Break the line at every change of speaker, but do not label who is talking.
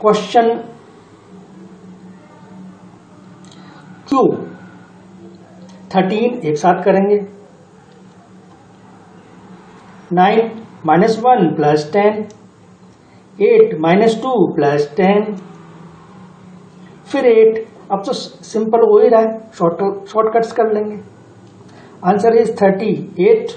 Question Q thirteen एक साथ करेंगे। Nine minus one plus ten. Eight minus two plus ten. फिर eight, अब तो सिंपल हो ही रहा है, शॉर्ट शॉर्टकट्स कर लेंगे। Answer is thirty eight.